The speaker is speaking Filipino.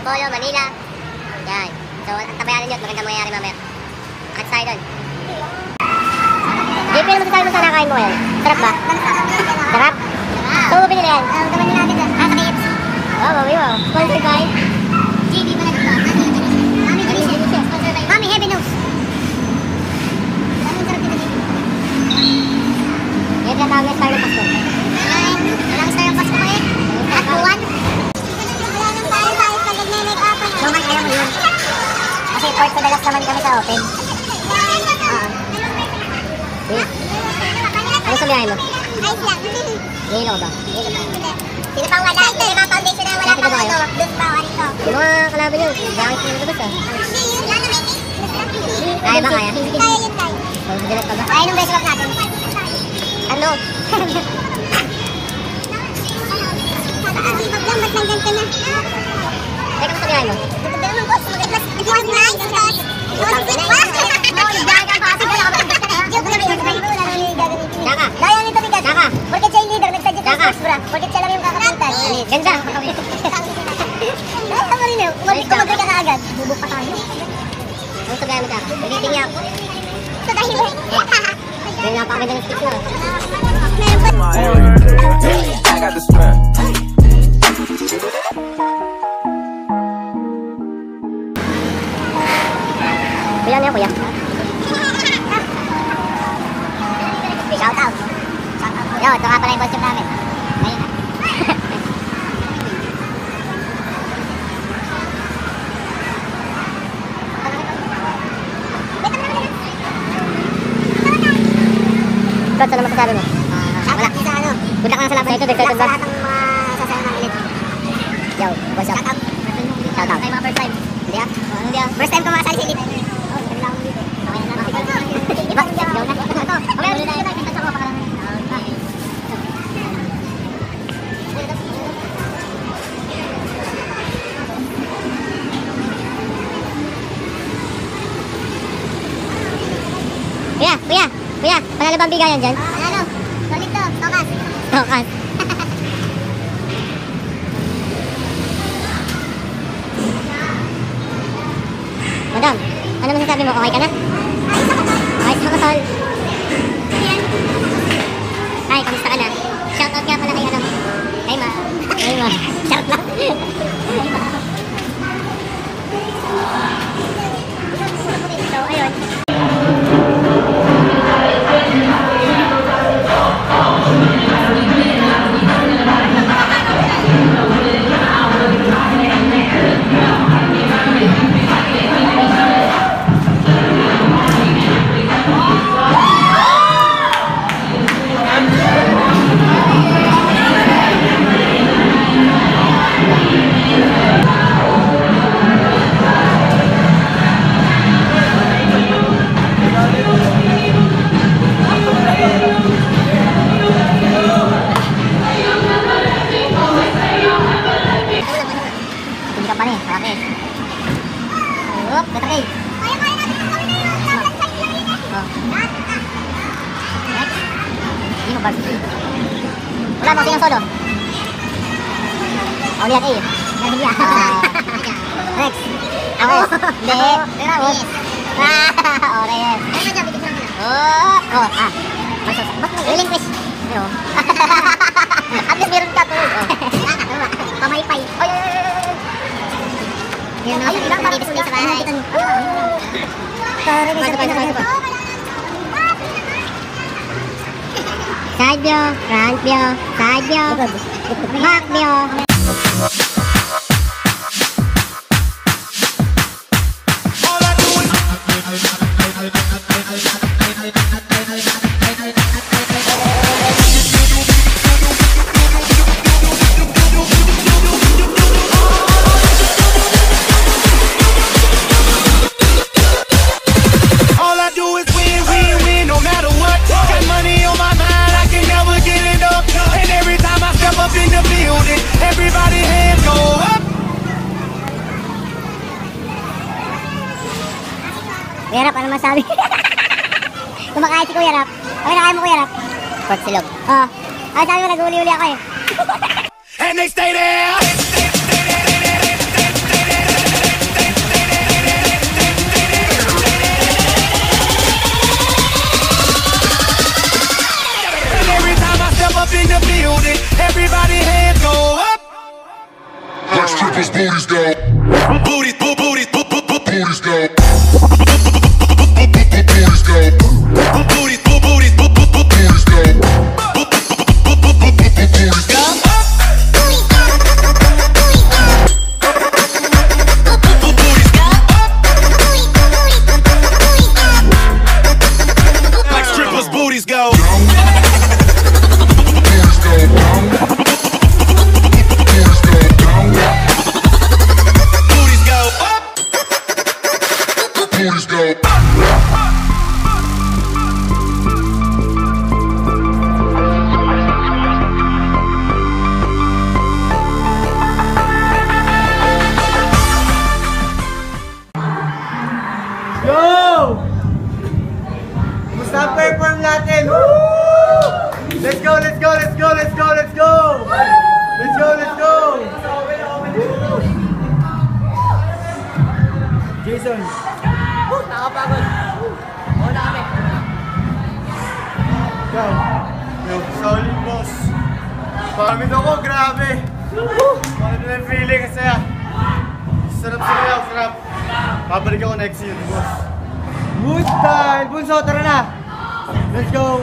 Antipolo, Manila. Yan. So, ang tabayanan nyo at maganda mangyayari mamaya. At tayo doon. JP, ano masasabi mo sa nakain mo ngayon? Sarap ba? Sarap? Saan mo binili yan? Ah, gaman natin dyan. Ah, sa KFC. Oh, mami mo. Sponsored by? JB mo na dito. Mami Delicious. Sponsored by Mami Heavy Nose. Daming sarap dito JB. Yan yung tawag na Star ng Pasko. Ay, walang star ang Pasko eh. At buwan. Wala nang tayo tayo pag nag-make up. Naman, kaya mo yun. Fourth madalas naman kami sa open. Oo. Wait. Ano sa biyahe mo? Ayos lang. Nilo ba? Sino pang wala? Sino pang foundation na wala pang ba ano? Doon pa, ano to? Yung mga kalaban nyo, bakit sila nabas ah? Hindi, yun lang na may Kaya ba kaya? Kaya yun tayo. So, direct ka ba? Kaya nung break up natin. Ano? Sipag lang, ka na? Teka biyahe mo? Ito naman boss, maganda. Pa sa biyahe mo tsaka? Pilitin niya ako. So dahil... Yung napakaganda ng sticks na. Meron pa. I got the strap. Kuya, ano yan kuya? Shout out. Yo, ito nga pala yung yung namin. Coach, ano masasabi mo? Out sa ano. Na sa laban ito. Sa lahat ng mga ng. Yo, what's up? Shout out. Shout out. Ay, mga first time. Hindi ah. Hindi ah. First time ko makasali sa elit. Oh, dali lang ako dito. Okay na na. Iba? Yo na. Ito. Okay, dito tayo. Kita sa mga pakalangan. Okay. Kuya, kuya, kuya. Panalo bang bigayan dyan? Ano? Solid to. Tomas. Tokas. Madam, ano masasabi mo? Okay ka na? Ayos ako, tol. Hi, kamusta ka na? Shoutout nga pala kay ano. Kay Ma. Kay Ma. Shout lang. so, 奥利给！next，奥利给！5秒、4秒、3秒、2秒。Yarap, ano masabi? Kumakain si Kuya Rap. Okay, nakain mo Kuya Rap. Pork silog. Oo. Oh. Ay, sabi mo, ako eh. And they stay there! Let's trip his booties. Booties, boo, booties, boo, boo, booties go. go. Ikaw. Yung solid boss. Pamit ako, grabe. Pamit na feeling kasi ah. Sarap sarap, sarap. Pabalik ako next year, boss. Good time! Bunso, tara na! Let's go!